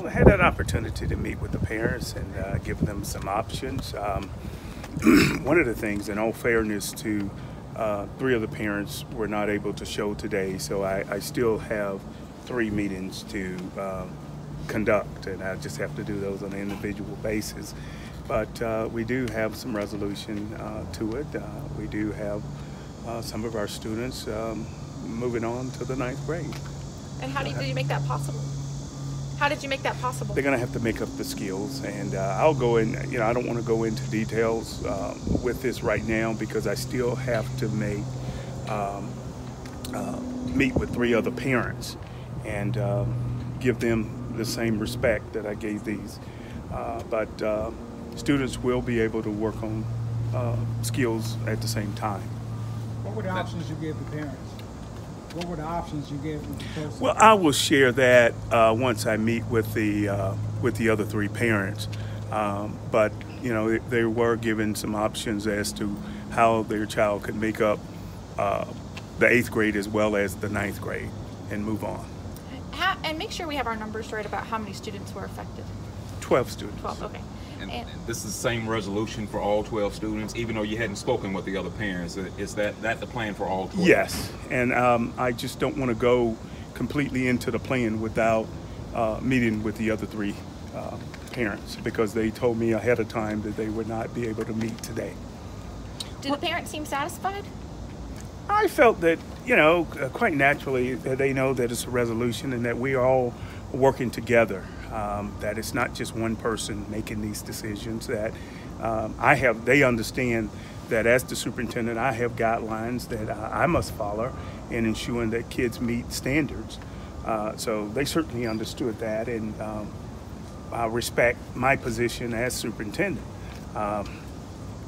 Well, I had that opportunity to meet with the parents and uh, give them some options. Um, one of the things, in all fairness to uh, three of the parents were not able to show today, so I, I still have three meetings to uh, conduct, and I just have to do those on an individual basis. But uh, we do have some resolution uh, to it. Uh, we do have uh, some of our students um, moving on to the ninth grade. And how did you make that possible? How did you make that possible? They're going to have to make up the skills, and uh, I'll go in. You know, I don't want to go into details uh, with this right now because I still have to make um, uh, meet with three other parents and um, give them the same respect that I gave these. Uh, but uh, students will be able to work on uh, skills at the same time. What were the options you gave the parents? What were the options you gave them? to Well, I will share that uh, once I meet with the uh, with the other three parents. Um, but you know, they were given some options as to how their child could make up uh, the eighth grade as well as the ninth grade and move on. How, and make sure we have our numbers right about how many students were affected. Twelve students. Twelve. Okay. And, And- and this is the same resolution for all 12 students, even though you hadn't spoken with the other parents. Is that, that the plan for all 12? Yes, and um, I just don't want to go completely into the plan without uh, meeting with the other three uh, parents because they told me ahead of time that they would not be able to meet today. Do the parents seem satisfied? I felt that, you know, uh, quite naturally, they know that it's a resolution and that we are all working together. Um, that it's not just one person making these decisions. That um, I have, they understand that as the superintendent, I have guidelines that I, I must follow in ensuring that kids meet standards. Uh, so they certainly understood that, and um, I respect my position as superintendent. Um,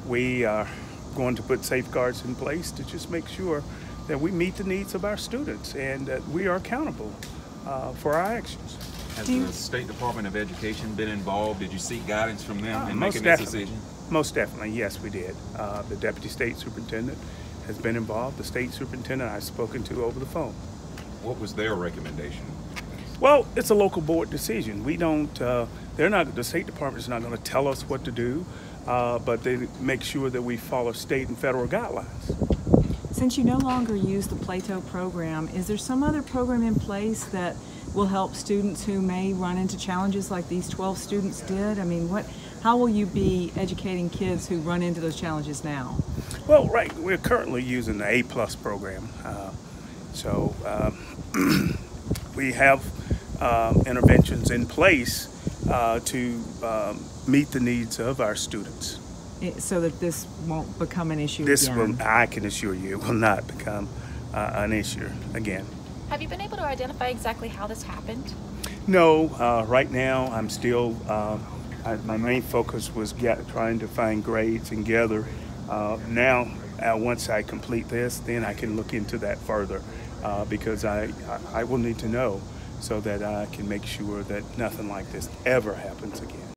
we are going to put safeguards in place to just make sure that we meet the needs of our students and that we are accountable uh, for our actions. Has the State Department of Education been involved? Did you seek guidance from them Uh, in most making this definitely. decision? Most definitely, yes, we did. Uh, the deputy state superintendent has been involved. The state superintendent I've spoken to over the phone. What was their recommendation? Well, it's a local board decision. We don't. Uh, they're not. The State Department is not going to tell us what to do, uh, but they make sure that we follow state and federal guidelines. Since you no longer use the Plato program, is there some other program in place that will help students who may run into challenges like these 12 students did? I mean, what, how will you be educating kids who run into those challenges now? Well, right. We're currently using the A plus program, uh, so um, we have uh, interventions in place uh, to um, meet the needs of our students. It- So that this won't become an issue This again? will, I can assure you, will not become uh, an issue again. Have you been able to identify exactly how this happened? No, uh, right now I'm still. Uh, I, my main focus was get, trying to find grades and gather. Uh, now, uh, once I complete this, then I can look into that further uh, because I, I I will need to know so that I can make sure that nothing like this ever happens again.